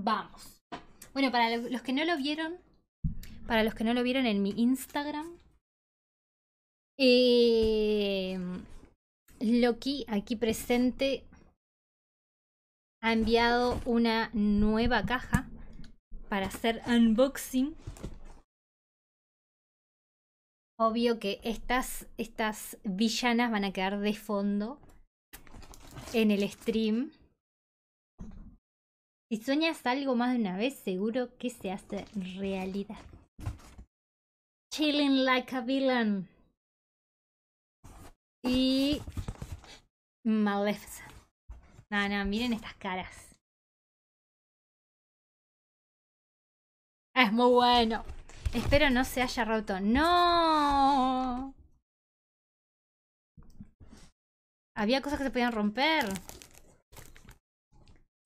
Vamos. Bueno, para los que no lo vieron, para los que no lo vieron en mi Instagram, eh, Loki, aquí presente, ha enviado una nueva caja para hacer unboxing. Obvio que estas, estas villanas van a quedar de fondo en el stream. Si sueñas algo más de una vez, seguro que se hace realidad. Chilling like a villain. Y Maleficent. No, no, miren estas caras. Es muy bueno. Espero no se haya roto. ¡No! Había cosas que se podían romper.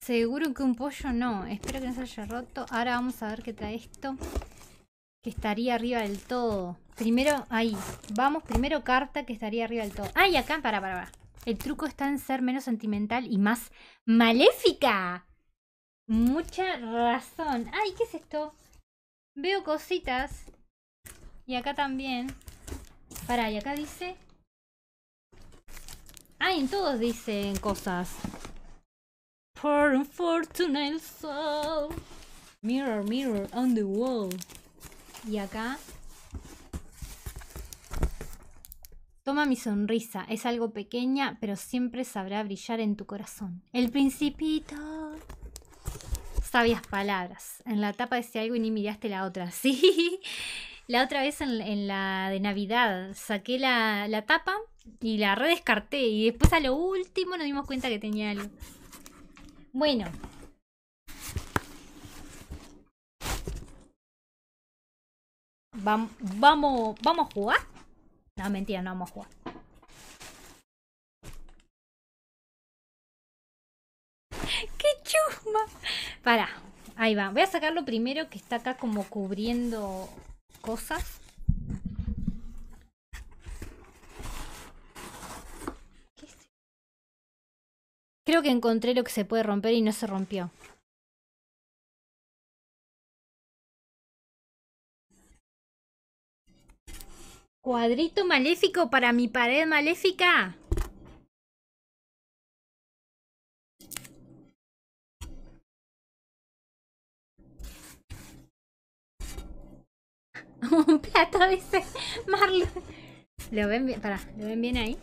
Seguro que un pollo no. Espero que no se haya roto. Ahora vamos a ver qué trae esto. Que estaría arriba del todo. Primero, ahí. Vamos, primero carta que estaría arriba del todo. ¡Ay, acá! Para, para, para. El truco está en ser menos sentimental y más maléfica. Mucha razón. ¡Ay, qué es esto! Veo cositas. Y acá también. Para, y acá dice... ¡Ay, en todos dicen cosas. For unfortunate soul. Mirror, mirror on the wall. Y acá Toma mi sonrisa, es algo pequeña, pero siempre sabrá brillar en tu corazón. El principito. Sabias palabras. En la tapa decía algo y ni miraste la otra. Sí. La otra vez en, la de Navidad saqué la, la, tapa y la redescarté. Y después a lo último nos dimos cuenta que tenía algo. Bueno. Vamos, vamos, vamos a jugar. No, mentira, no vamos a jugar. ¡Qué chusma! Para, ahí va. Voy a sacarlo primero que está acá como cubriendo cosas. Creo que encontré lo que se puede romper y no se rompió. Cuadrito maléfico para mi pared maléfica. Un plato, dice Marlon. ¿Lo ven bien? Para, ¿lo ven bien ahí?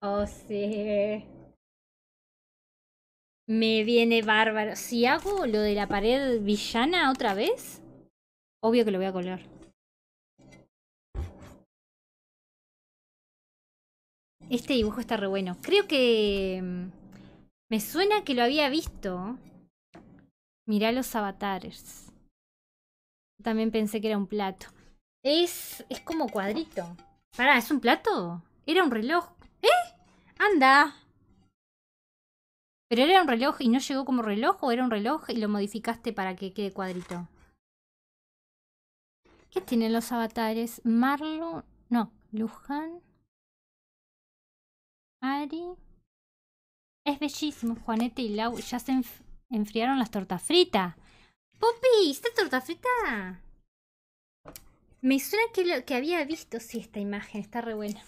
Oh, sí. Me viene bárbaro. Si hago lo de la pared villana otra vez, obvio que lo voy a colgar. Este dibujo está re bueno. Creo que... Mm, me suena que lo había visto. Mirá los avatares. También pensé que era un plato. Es... es como cuadrito. Pará, ¿es un plato? Era un reloj. Anda. ¿Pero era un reloj y no llegó como reloj o era un reloj y lo modificaste para que quede cuadrito? ¿Qué tienen los avatares? Marlo... No, Luján... Ari. Es bellísimo. Juanete y Lau ya se enfriaron las tortas fritas. ¡Popi! ¿Esta torta frita? Me suena que, lo, que había visto, sí, esta imagen. Está re buena.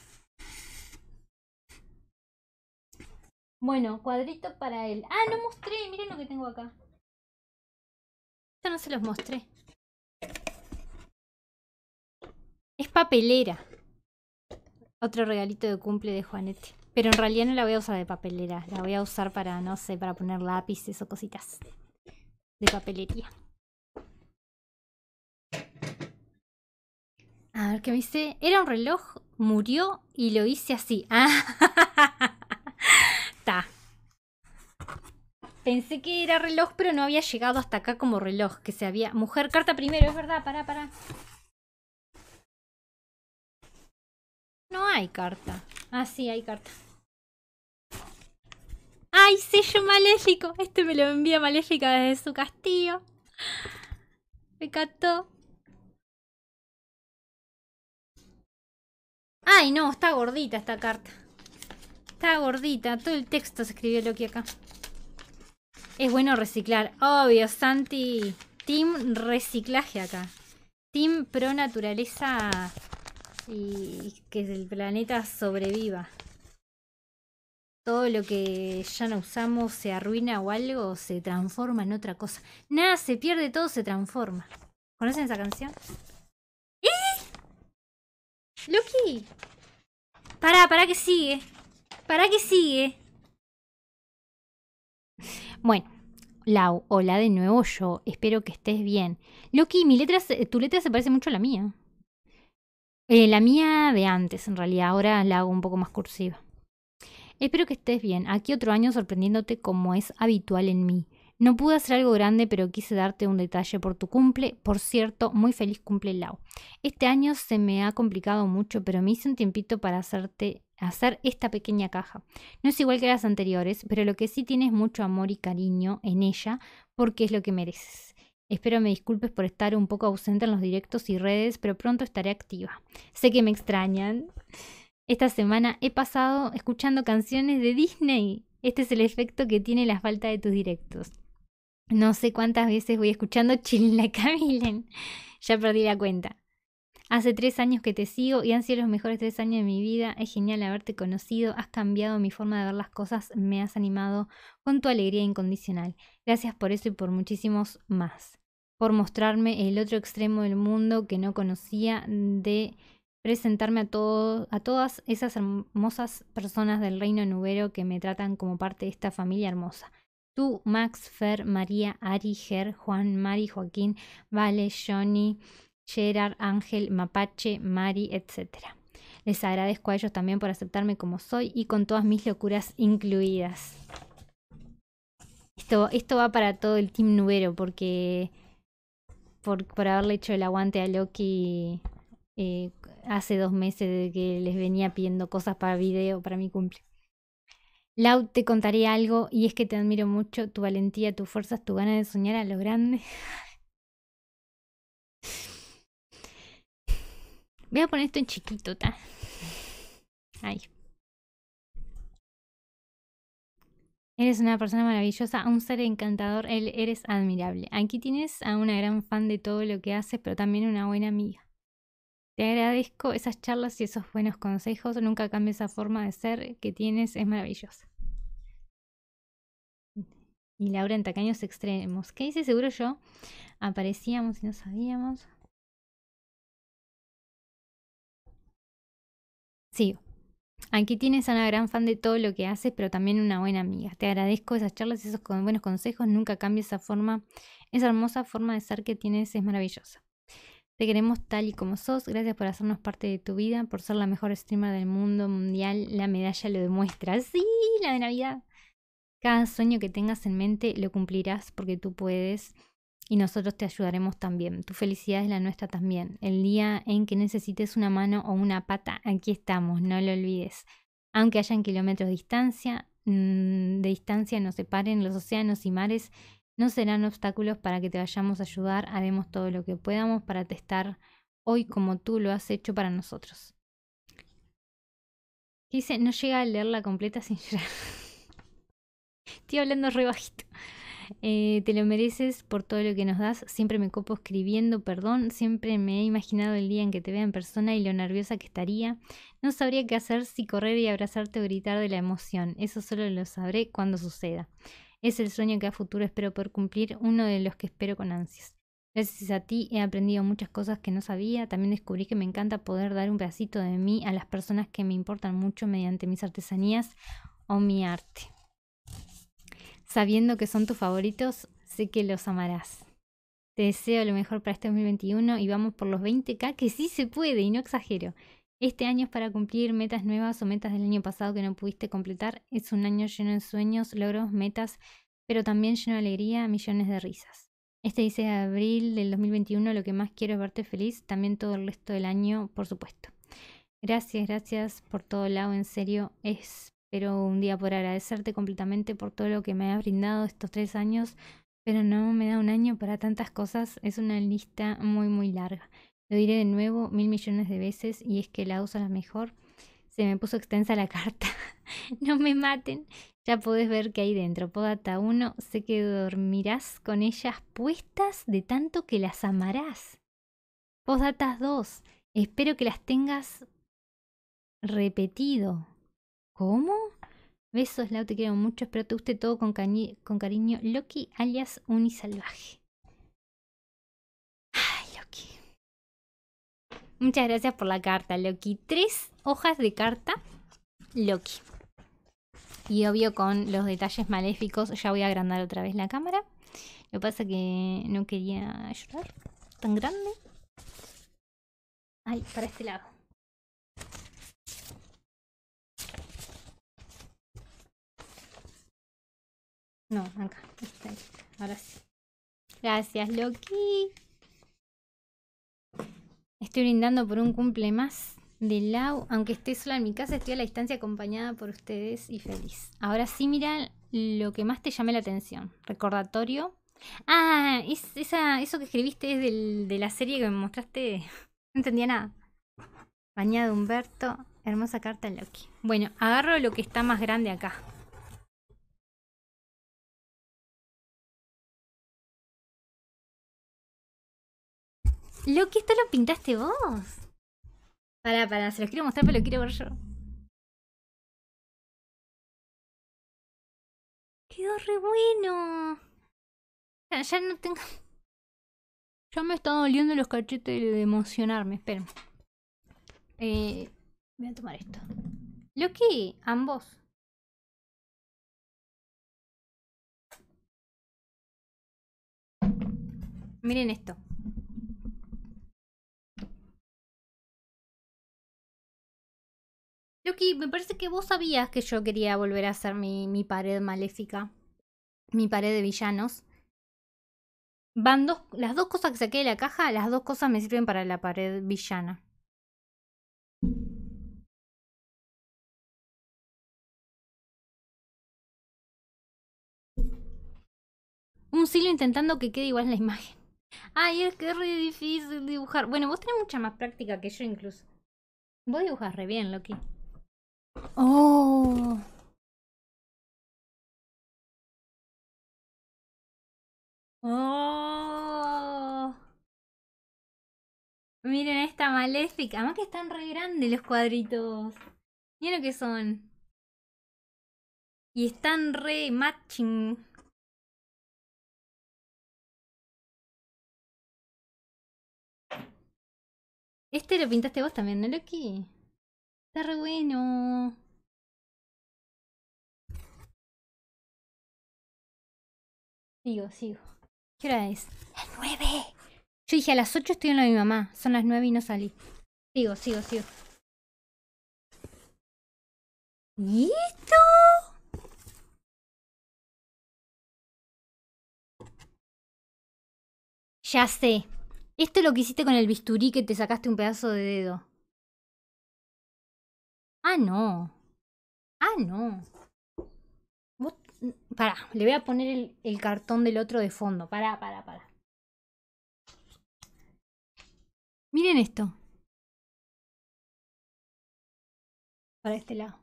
Bueno, cuadrito para él. Ah, no mostré. Miren lo que tengo acá. Esto no se los mostré. Es papelera. Otro regalito de cumple de Juanete. Pero en realidad no la voy a usar de papelera. La voy a usar para, no sé, para poner lápices o cositas. De papelería. A ver qué me dice. Era un reloj, murió y lo hice así. Ah, Pensé que era reloj, pero no había llegado hasta acá como reloj. Que se había. Mujer, carta primero, es verdad, para, para. No hay carta. Ah, sí, hay carta. ¡Ay, sello maléfico! Este me lo envía maléfica desde su castillo. Me cató. Ay, no, está gordita esta carta. Está gordita. Todo el texto se escribió Loki acá. Es bueno reciclar. Obvio, Santi. Team reciclaje acá. Team pro naturaleza y que el planeta sobreviva. Todo lo que ya no usamos se arruina o algo, se transforma en otra cosa. Nada se pierde, todo se transforma. ¿Conocen esa canción? ¡Eh! ¡Loki! Pará, pará que sigue. Pará que sigue. Bueno, Lau, hola de nuevo yo. Espero que estés bien. Loki, mi letra, tu letra se parece mucho a la mía. Eh, la mía de antes, en realidad. Ahora la hago un poco más cursiva. Espero que estés bien. Aquí otro año sorprendiéndote como es habitual en mí. No pude hacer algo grande, pero quise darte un detalle por tu cumple. Por cierto, muy feliz cumple Lau. Este año se me ha complicado mucho, pero me hice un tiempito para hacerte hacer esta pequeña caja. No es igual que las anteriores, pero lo que sí tienes mucho amor y cariño en ella, porque es lo que mereces. Espero me disculpes por estar un poco ausente en los directos y redes, pero pronto estaré activa. Sé que me extrañan. Esta semana he pasado escuchando canciones de Disney. Este es el efecto que tiene la falta de tus directos. No sé cuántas veces voy escuchando Chilin Camilen. Ya perdí la cuenta. Hace tres años que te sigo y han sido los mejores tres años de mi vida. Es genial haberte conocido. Has cambiado mi forma de ver las cosas. Me has animado con tu alegría incondicional. Gracias por eso y por muchísimos más. Por mostrarme el otro extremo del mundo que no conocía. De presentarme a, todo, a todas esas hermosas personas del reino nubero que me tratan como parte de esta familia hermosa. Tú, Max, Fer, María, Ari, Ger, Juan, Mari, Joaquín, Vale, Johnny, Gerard, Ángel, Mapache, Mari, etc. Les agradezco a ellos también por aceptarme como soy y con todas mis locuras incluidas. Esto, esto va para todo el team nubero porque por, por haberle hecho el aguante a Loki eh, hace dos meses de que les venía pidiendo cosas para video para mi cumple. Lau, te contaré algo y es que te admiro mucho, tu valentía, tus fuerzas, tu ganas de soñar a lo grande. Voy a poner esto en chiquito, ¿ta? Ahí. Eres una persona maravillosa, un ser encantador, eres admirable. Aquí tienes a una gran fan de todo lo que haces, pero también una buena amiga. Te agradezco esas charlas y esos buenos consejos. Nunca cambies esa forma de ser que tienes, es maravillosa. Y Laura en tacaños extremos. ¿Qué dice? Seguro yo aparecíamos y no sabíamos. Sí. Aquí tienes a una gran fan de todo lo que haces, pero también una buena amiga. Te agradezco esas charlas y esos buenos consejos. Nunca cambies esa forma, esa hermosa forma de ser que tienes es maravillosa. Te queremos tal y como sos. Gracias por hacernos parte de tu vida, por ser la mejor streamer del mundo mundial. La medalla lo demuestra. Sí, la de Navidad. Cada sueño que tengas en mente lo cumplirás porque tú puedes y nosotros te ayudaremos también. Tu felicidad es la nuestra también. El día en que necesites una mano o una pata, aquí estamos, no lo olvides. Aunque hayan kilómetros de distancia, mm, de distancia nos separen los océanos y mares, no serán obstáculos para que te vayamos a ayudar. Haremos todo lo que podamos para testar hoy como tú lo has hecho para nosotros. Dice, no llega a leerla completa sin llorar. Estoy hablando re bajito. Eh, te lo mereces por todo lo que nos das. Siempre me copo escribiendo, perdón. Siempre me he imaginado el día en que te vea en persona y lo nerviosa que estaría. No sabría qué hacer si correr y abrazarte o gritar de la emoción. Eso solo lo sabré cuando suceda. Es el sueño que a futuro espero poder cumplir, uno de los que espero con ansias. Gracias a ti he aprendido muchas cosas que no sabía. También descubrí que me encanta poder dar un pedacito de mí a las personas que me importan mucho mediante mis artesanías o mi arte. Sabiendo que son tus favoritos, sé que los amarás. Te deseo lo mejor para este 2021 y vamos por los 20k, que sí se puede y no exagero. Este año es para cumplir metas nuevas o metas del año pasado que no pudiste completar. Es un año lleno de sueños, logros, metas, pero también lleno de alegría, millones de risas. Este 16 de abril del 2021 lo que más quiero es verte feliz, también todo el resto del año, por supuesto. Gracias, gracias por todo lado, en serio. Espero un día poder agradecerte completamente por todo lo que me has brindado estos tres años, pero no me da un año para tantas cosas. Es una lista muy, muy larga. Lo diré de nuevo mil millones de veces y es que la uso la mejor. Se me puso extensa la carta. no me maten. Ya podés ver que hay dentro. Podata 1, sé que dormirás con ellas puestas de tanto que las amarás. Postdata 2, espero que las tengas repetido. ¿Cómo? Besos, Lau, te quiero mucho. Espero te guste todo con, cariño. Loki, alias Unisalvaje. Ay, Loki. Muchas gracias por la carta, Loki. Tres hojas de carta, Loki. Y obvio con los detalles maléficos. Ya voy a agrandar otra vez la cámara. Lo que pasa que no quería llorar tan grande. Ay, para este lado. No, acá. Ahora sí. Gracias, Loki. Estoy brindando por un cumple más de Lau. Aunque esté sola en mi casa, estoy a la distancia acompañada por ustedes y feliz. Ahora sí, mira lo que más te llame la atención. Recordatorio. Ah, esa, eso que escribiste es del, de la serie que me mostraste. No entendía nada. Bañado Humberto. Hermosa carta Loki. Bueno, agarro lo que está más grande acá. Loki, esto lo pintaste vos. Para, para, se los quiero mostrar, pero lo quiero ver yo. Quedó re bueno. Ya, no tengo... Ya me está doliendo los cachetes de emocionarme, esperen. Eh, voy a tomar esto. Loki, ambos. Miren esto. Loki, me parece que vos sabías que yo quería volver a hacer mi, pared maléfica. Mi pared de villanos. Van dos, las dos cosas que saqué de la caja, las dos cosas me sirven para la pared villana. Un silo intentando que quede igual la imagen. Ay, es que es re difícil dibujar. Bueno, vos tenés mucha más práctica que yo incluso. Vos dibujas re bien, Loki. Oh. Oh. Miren esta maléfica. Además que están re grandes los cuadritos. Miren lo que son. Y están re matching. Este lo pintaste vos también, ¿no, Loki? Está re bueno. Sigo, sigo. ¿Qué hora es? Las nueve. Yo dije a las ocho estoy en la de mi mamá. Son las nueve y no salí. Sigo, sigo, sigo. ¿Y esto? Ya sé. Esto es lo que hiciste con el bisturí que te sacaste un pedazo de dedo. Ah, no. Ah, no. Pará, le voy a poner el, cartón del otro de fondo. Pará, pará, pará. Miren esto. Para este lado.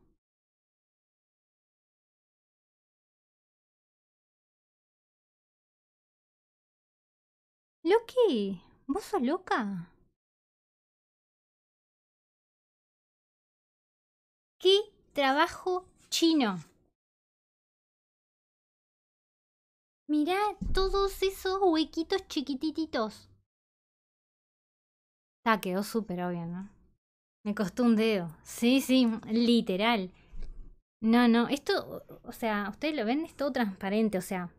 Loki, ¿vos sos loca? ¿Qué trabajo chino? Mirá todos esos huequitos chiquitititos. Ah, quedó súper obvio, ¿no? Me costó un dedo. Sí, sí, literal. No, no, esto, o sea, ustedes lo ven, es todo transparente, o sea.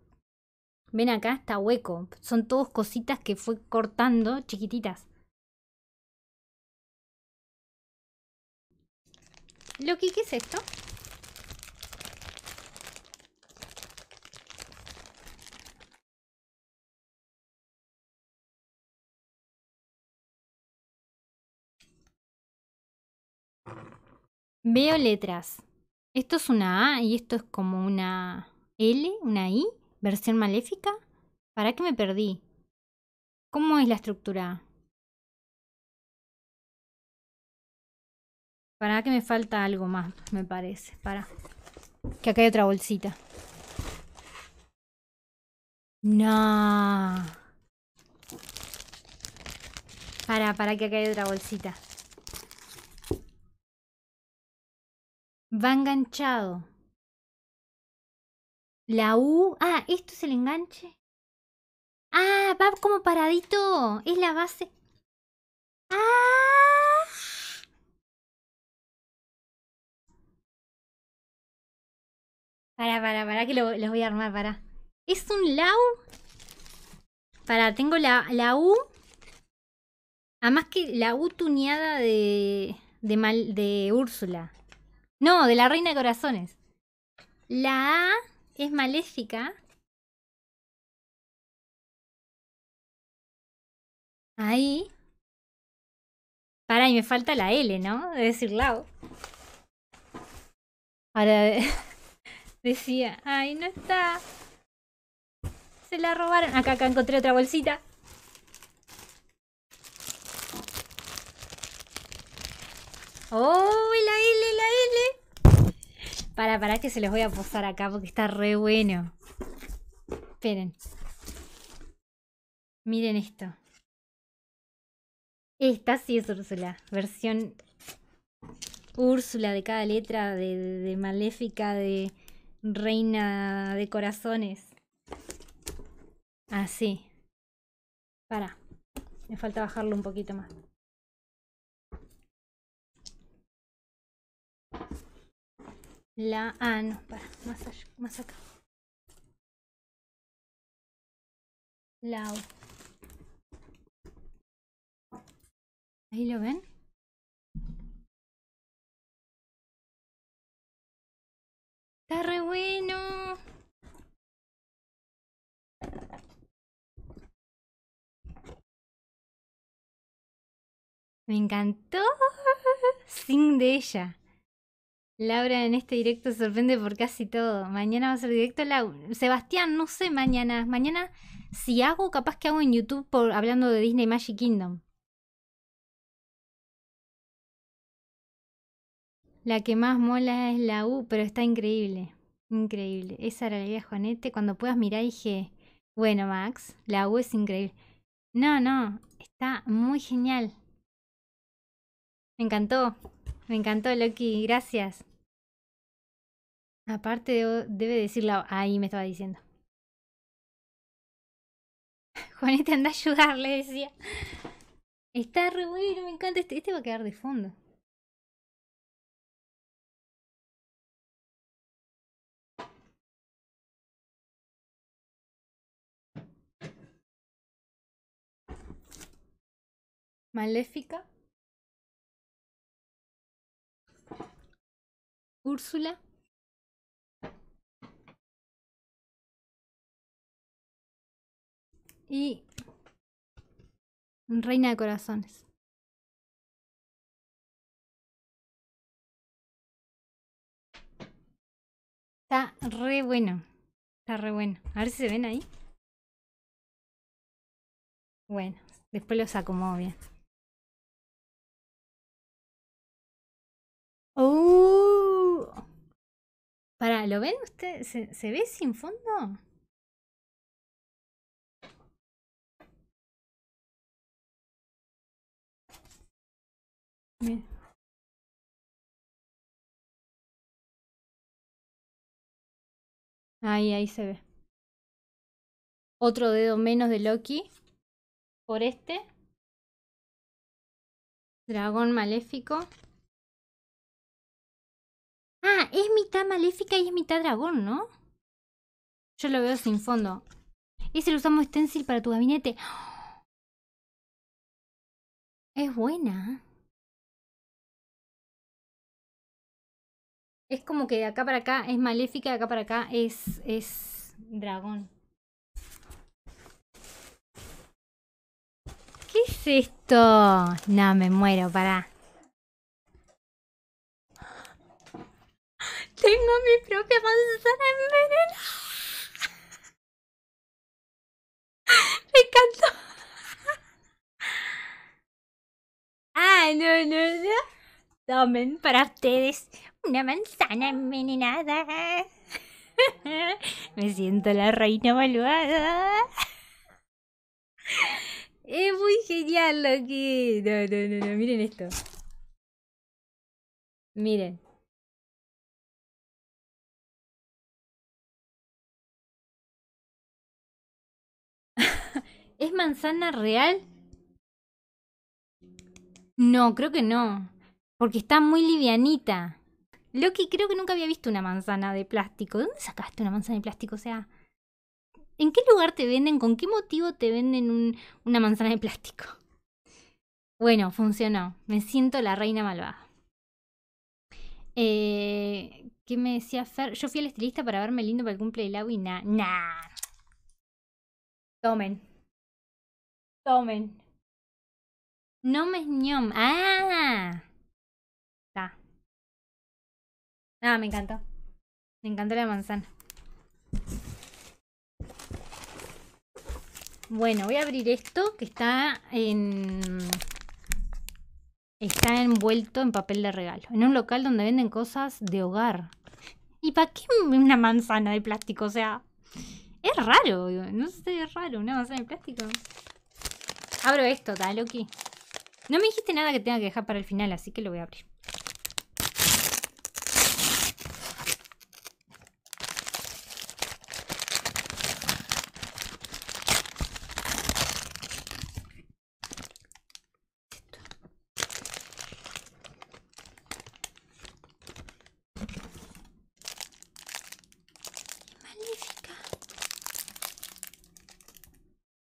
Ven acá, está hueco. Son todos cositas que fue cortando chiquititas. Loki, ¿qué es esto? Veo letras. Esto es una A y esto es como una L, una I, versión maléfica. ¿Para qué me perdí? ¿Cómo es la estructura? Para que me falta algo más, me parece. Para. Que acá hay otra bolsita. No. Para, para que acá hay otra bolsita. Va enganchado. La U. Ah, esto es el enganche. Ah, va como paradito. Es la base. Ah. Para, para, para que lo, los voy a armar, para. Es un LAU. Para, tengo la, U. Además que la U tuneada de, de, mal, de Úrsula. No, de la Reina de Corazones. La A es maléfica. Ahí. Para, y me falta la L, ¿no? De decir Lau. Ahora decía, ay, no está. Se la robaron. Acá, acá encontré otra bolsita. ¡Oh, la L, la L! Para, para que se los voy a posar acá porque está re bueno. Esperen. Miren esto. Esta sí es Úrsula. Versión Úrsula de cada letra, de, de Maléfica, de Reina de Corazones. Así. Para. Me falta bajarlo un poquito más. La... Ah, no, para, más, allá, más acá. La Ahí lo ven. Está re bueno. Me encantó. Sin de ella. Laura en este directo sorprende por casi todo. Mañana va a ser directo. La... Sebastián, no sé mañana. Mañana, si hago, capaz que hago en YouTube por hablando de Disney Magic Kingdom. La que más mola es la U, pero está increíble. Increíble. Esa era la idea Juanete. Cuando puedas mirar dije, bueno, Max, la U es increíble. No, no, está muy genial. Me encantó. Me encantó, Loki. Gracias. Aparte debe decirla... Ahí me estaba diciendo. Juanita, anda a ayudarle, decía. Está re bueno, me encanta. Este, este va a quedar de fondo. Maléfica. Úrsula. Y Reina de Corazones. Está re bueno. Está re bueno. A ver si se ven ahí. Bueno, después los acomodo bien. ¡Oh! Para, ¿lo ven ustedes? ¿Se, ¿Se ve sin fondo? Ahí, ahí se ve. Otro dedo menos de Loki. Por este. Dragón maléfico. Ah, es mitad maléfica y es mitad dragón, ¿no? Yo lo veo sin fondo. Ese lo usamos stencil para tu gabinete. Es buena. Es como que de acá para acá es maléfica, de acá para acá es, es dragón. ¿Qué es esto? No, me muero, pará. Tengo mi propia manzana envenenada. Me encantó. Ah, no, no, no. Tomen para ustedes una manzana envenenada. Me siento la reina malvada. Es muy genial lo que... No, no, no, no, miren esto. Miren. ¿Es manzana real? No, creo que no. Porque está muy livianita. Loki, creo que nunca había visto una manzana de plástico. ¿Dónde sacaste una manzana de plástico? O sea, ¿en qué lugar te venden? ¿Con qué motivo te venden una manzana de plástico? Bueno, funcionó. Me siento la reina malvada. Eh, ¿Qué me decía Fer? Yo fui al estilista para verme lindo para el cumple del agua y nada. Nah. Tomen. Tomen. No me ñom. ¡Ah! Está. Ah, me encantó. Me encantó la manzana. Bueno, voy a abrir esto que está en... Está envuelto en papel de regalo. En un local donde venden cosas de hogar. ¿Y para qué una manzana de plástico? O sea, es raro. No sé, es raro una manzana de plástico. Abro esto, Loki. No me dijiste nada que tenga que dejar para el final, así que lo voy a abrir. Maléfica.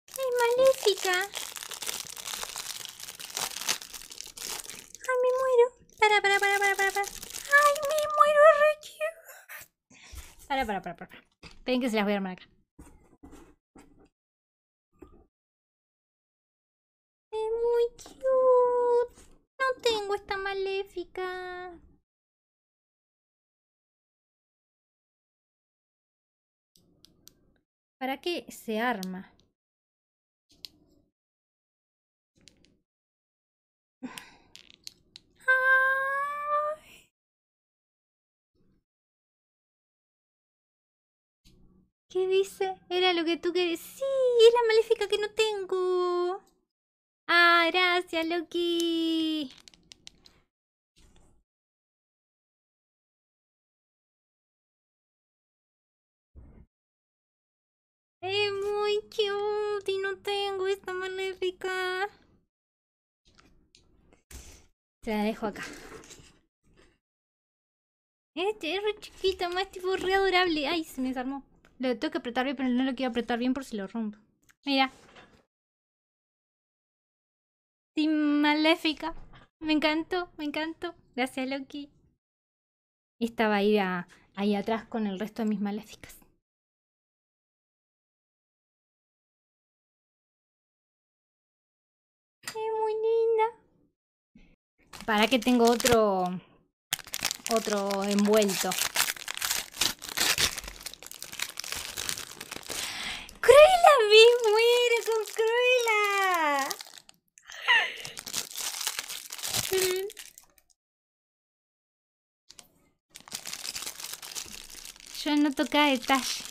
¡Es maléfica! Ay, me muero re Para, para, para, para. Esperen que se las voy a armar acá. Es muy cute. No tengo esta maléfica. ¿Para qué se arma? ¿Qué dice? Era lo que tú querías. Sí, es la maléfica que no tengo. Ah, gracias, Loki. Es muy cute y no tengo esta maléfica. Se la dejo acá. Este es re chiquito, más tipo re adorable. Ay, se me desarmó. Lo tengo que apretar bien, pero no lo quiero apretar bien por si lo rompo. Mira. Sí, maléfica. Me encantó, me encantó. Gracias, Loki. Estaba ahí, ahí atrás con el resto de mis maléficas. Es muy linda. Para que tengo otro otro envuelto. Me muero con Cruella! Yo no tocaba detalle.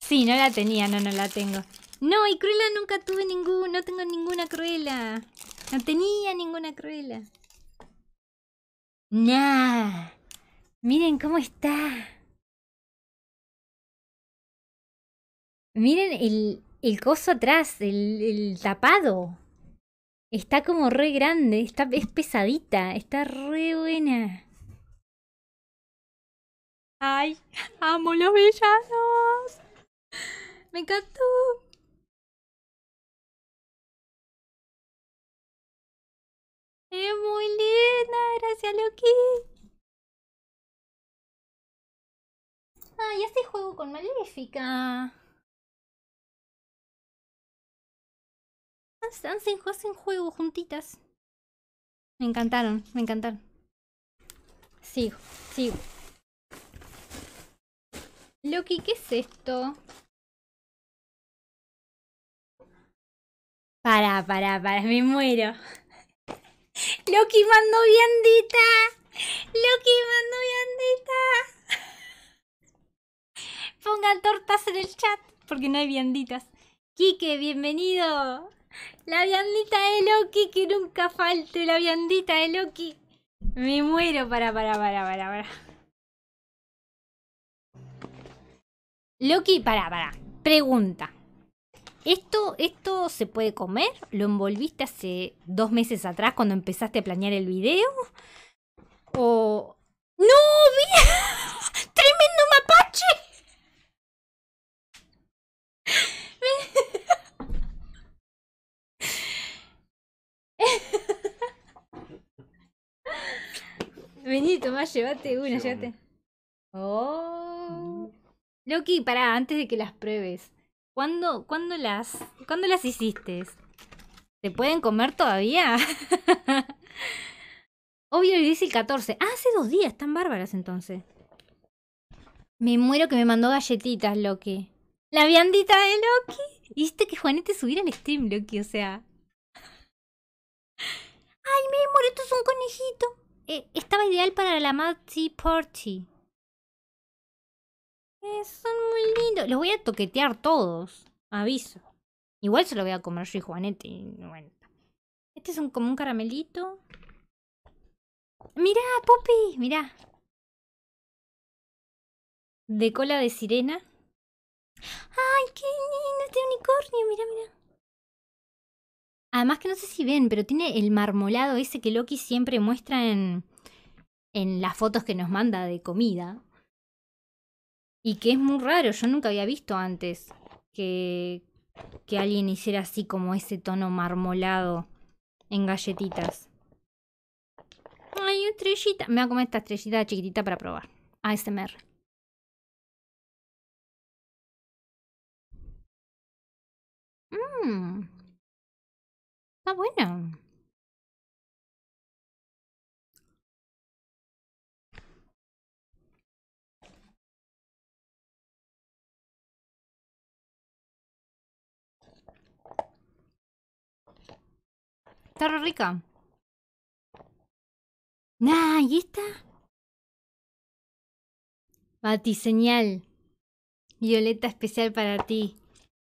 Sí, no la tenía, no, no la tengo. No, y Cruella nunca tuve ninguna, no tengo ninguna Cruella. No tenía ninguna Cruella. Nah. Miren cómo está. Miren el, el coso atrás, el, el tapado. Está como re grande, está, es pesadita, está re buena. Ay, amo los villanos. Me encantó. Es muy linda, gracias Loki. Ay, este juego con Maléfica. Hacen, hacen juego juntitas. Me encantaron, me encantaron. Sigo, sigo. Loki, ¿qué es esto? Para, para, para, me muero. Loki mandó viandita. Loki mandó viandita. Pongan tortas en el chat porque no hay vianditas. Quique, bienvenido. La viandita de Loki, que nunca falte la viandita de Loki. Me muero para, para, para, para, para. Loki, para, para. Pregunta. ¿Esto, ¿Esto se puede comer? ¿Lo envolviste hace dos meses atrás cuando empezaste a planear el video? ¿O...? ¡No! ¡Tremendo Vení, Tomás, llévate una, llévate. Oh. Loki, pará, antes de que las pruebes. ¿Cuándo, ¿cuándo, las, ¿Cuándo las hiciste? ¿Se pueden comer todavía? Obvio, lo dice el 14. Ah, hace dos días, están bárbaras entonces. Me muero que me mandó galletitas, Loki. La viandita de Loki. ¿Viste que Juanete subiera al stream, Loki? O sea. Ay, me muero, esto es un conejito. Eh, estaba ideal para la Multi Party. Eh, son muy lindos. Los voy a toquetear todos. Aviso. Igual se lo voy a comer yo y Juanete. Bueno. Este es un, como un caramelito. Mirá, Poppy, mirá. De cola de sirena. ¡Ay, qué lindo este unicornio! Mirá, mirá. Además que no sé si ven, pero tiene el marmolado ese que Loki siempre muestra en, en las fotos que nos manda de comida. Y que es muy raro, yo nunca había visto antes que, que alguien hiciera así como ese tono marmolado en galletitas. Ay, estrellita. Me voy a comer esta estrellita chiquitita para probar. ASMR. Mmm. Está bueno. Está rica. Nah, ¿y esta? Batiseñal. Violeta especial para ti.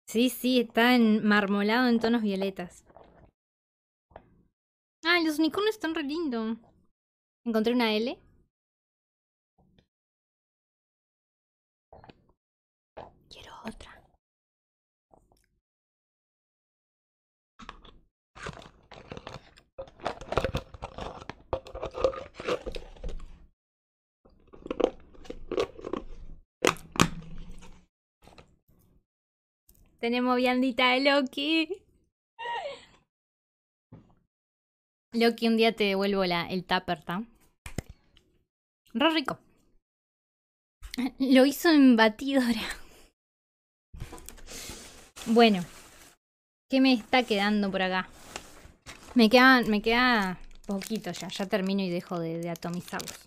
Sí, sí, está en marmolado en tonos violetas. Los unicornios están re lindos. Encontré una L. Quiero otra. Tenemos viandita de Loki. Loki, un día te devuelvo la, el tupper, ¿tá? Re rico. Lo hizo en batidora. Bueno. ¿Qué me está quedando por acá? Me queda, me queda poquito ya. Ya termino y dejo de, de atomizarlos.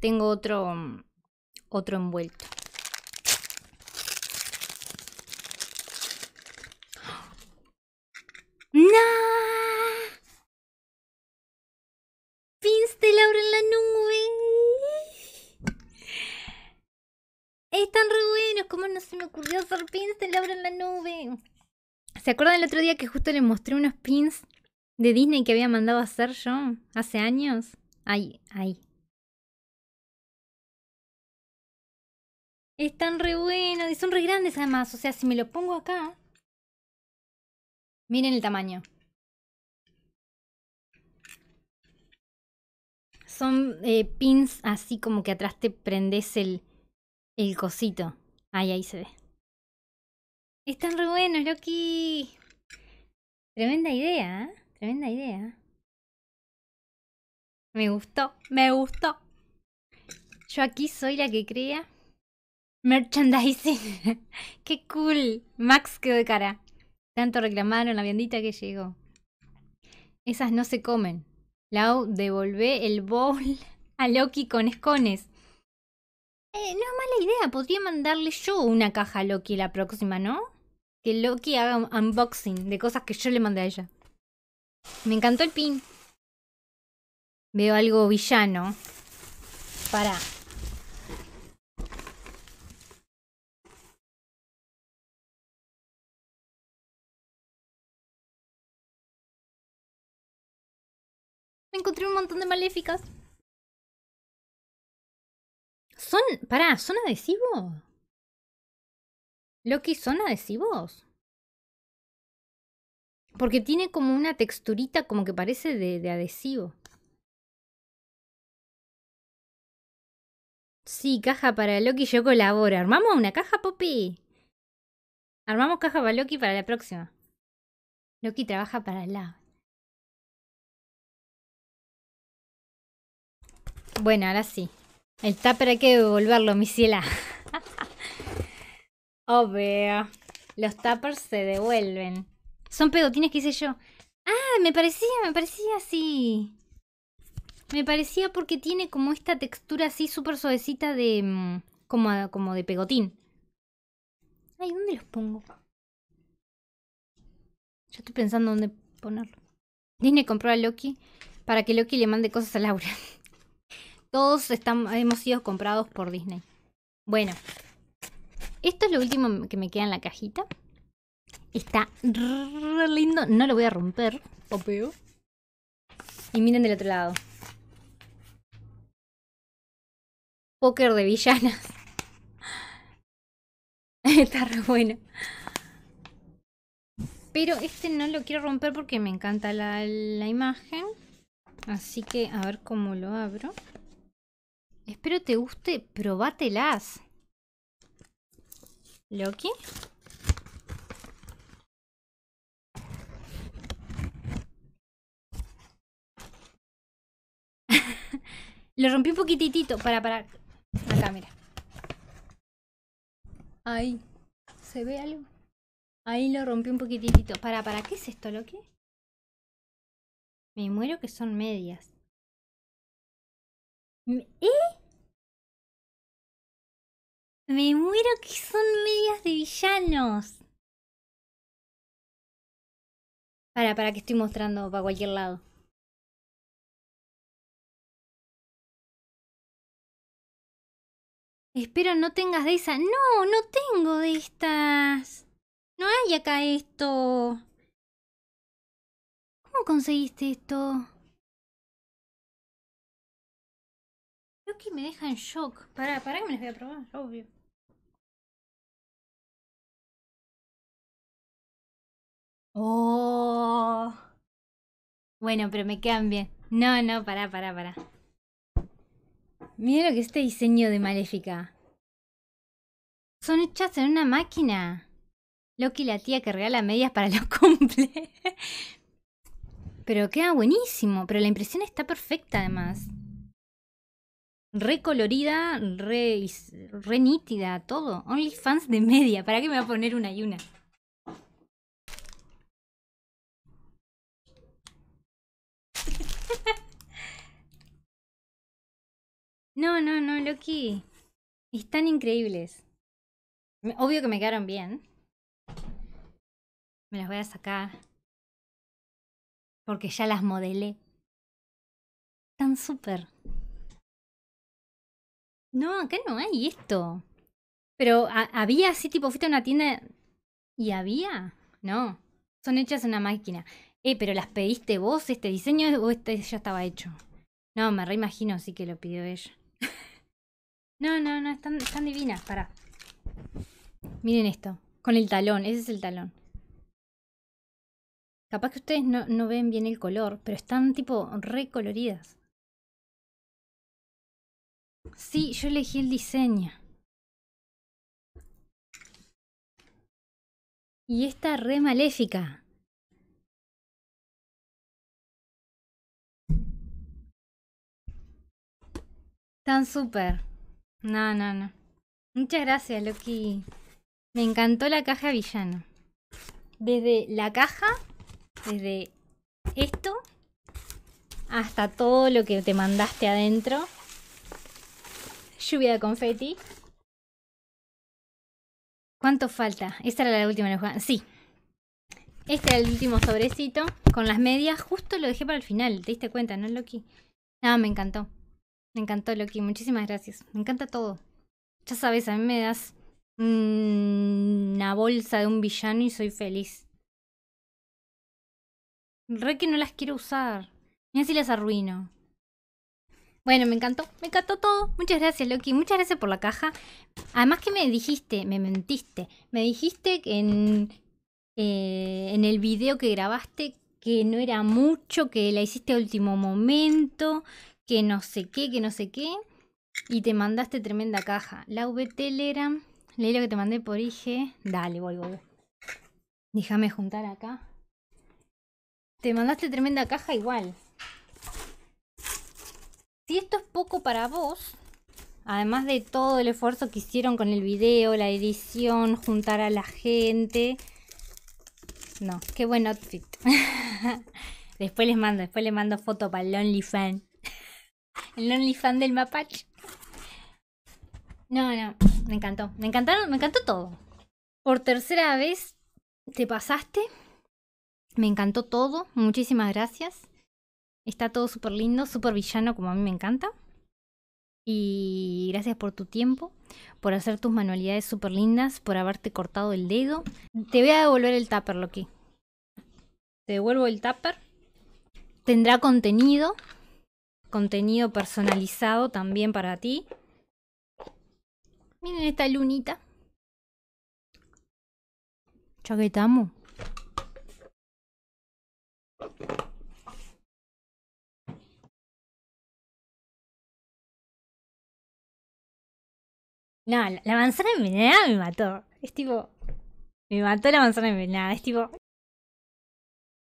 Tengo otro, otro envuelto. ¡No! Pins de Laura en la nube. Están re buenos. ¿Cómo no me ocurrió hacer pins de Laura en la nube? ¿Se acuerdan el otro día que justo le mostré unos pins de Disney que había mandado a hacer yo hace años? Ahí, ahí. Están re buenos y son re grandes además. O sea, si me lo pongo acá, Miren el tamaño. Son eh, pins así como que atrás te prendes el, el cosito. Ahí, ahí se ve. Están re buenos, Loki. Tremenda idea, ¿eh? Tremenda idea. Me gustó, me gustó. Yo aquí soy la que crea merchandising. Qué cool. Max quedó de cara. Tanto reclamaron la viandita que llegó. Esas no se comen. Lau, devolvé el bowl a Loki con escones. Eh, no es mala idea. Podría mandarle yo una caja a Loki la próxima, ¿no? Que Loki haga un unboxing de cosas que yo le mandé a ella. Me encantó el pin. Veo algo villano. Para. Me encontré un montón de maléficas. Son. Pará, ¿son adhesivos? Loki, ¿son adhesivos? Porque tiene como una texturita como que parece de, adhesivo. Sí, caja para Loki, yo colaboro. ¿Armamos una caja, Poppy? Armamos caja para Loki para la próxima. Loki trabaja para la. Bueno, ahora sí. El tupper hay que devolverlo, mi ciela. Obvio. Los tuppers se devuelven. Son pegotines que hice yo. Ah, me parecía, me parecía así. Me parecía porque tiene como esta textura así súper suavecita de... mm, Como, como de pegotín. Ay, ¿dónde los pongo? Yo estoy pensando dónde ponerlo. Disney compró a Loki para que Loki le mande cosas a Laura. Todos están, hemos sido comprados por Disney. Bueno, esto es lo último que me queda en la cajita. Está lindo. No lo voy a romper. Popeo. Y miren del otro lado. Póker de villanas. Está re bueno. Pero este no lo quiero romper porque me encanta la, la imagen. Así que a ver cómo lo abro. Espero te guste. Probátelas. Loki. Lo rompí un poquitito. Para, para. Acá, mira. Ahí. ¿Se ve algo? Ahí lo rompí un poquitito. Para, para. ¿Qué es esto, Loki? Me muero que son medias. ¿Eh? Me muero que son medias de villanos. Para, para que estoy mostrando para cualquier lado. Espero no tengas de esa. No, no tengo de estas. No hay acá esto. ¿Cómo conseguiste esto? Que me deja en shock. Pará, pará que me las voy a probar, obvio. Oh. Bueno, pero me quedan bien. No, no, pará, pará, pará. Mira lo que es este diseño de Maléfica. Son hechas en una máquina. Loki, la tía que regala medias para los cumple. Pero queda buenísimo. Pero la impresión está perfecta además. Re colorida, re, re nítida, todo. OnlyFans de media. ¿Para qué me va a poner una y una? No, no, no, Loki. Están increíbles. Obvio que me quedaron bien. Me las voy a sacar. Porque ya las modelé. Están súper. No, acá no hay esto. Pero ¿ha- había así, tipo, fuiste a una tienda y había. No, son hechas en una máquina. Eh, pero las pediste vos, este diseño o este ya estaba hecho. No, me reimagino sí que lo pidió ella. no, no, no, están, están divinas, para. Miren esto, con el talón, ese es el talón. Capaz que ustedes no, no ven bien el color, pero están tipo recoloridas. Sí, yo elegí el diseño. Y esta re maléfica. Tan súper. No, no, no. Muchas gracias, Loki. Me encantó la caja villano. Desde la caja, desde esto, hasta todo lo que te mandaste adentro. Lluvia de confeti. ¿Cuánto falta? Esta era la última de. Sí. Este era el último sobrecito con las medias. Justo lo dejé para el final. ¿Te diste cuenta, no, Loki? No, me encantó. Me encantó, Loki. Muchísimas gracias. Me encanta todo. Ya sabes, a mí me das una bolsa de un villano y soy feliz. Re que no las quiero usar. Mira si las arruino. Bueno, me encantó, me encantó todo. Muchas gracias, Loki. Muchas gracias por la caja. Además que me dijiste, me mentiste. Me dijiste que en, eh, en el video que grabaste que no era mucho, que la hiciste a último momento, que no sé qué, que no sé qué. Y te mandaste tremenda caja. La V Telegram, leí lo que te mandé por IG. Dale, voy, voy. Déjame juntar acá. Te mandaste tremenda caja igual. Si esto es poco para vos, además de todo el esfuerzo que hicieron con el video, la edición, juntar a la gente. No, qué buen outfit. después les mando, después les mando foto para el OnlyFan. el OnlyFan del mapache. No, no, me encantó. Me encantaron, me encantó todo. Por tercera vez te pasaste. Me encantó todo. Muchísimas gracias. Está todo súper lindo, súper villano como a mí me encanta. Y gracias por tu tiempo, por hacer tus manualidades súper lindas, por haberte cortado el dedo. Te voy a devolver el tupper, Loki. Te devuelvo el tupper. Tendrá contenido, contenido personalizado también para ti. Miren esta lunita. Chaquetamo. No, la, manzana envenenada me mató. Es tipo. Me mató la manzana envenenada. Es tipo.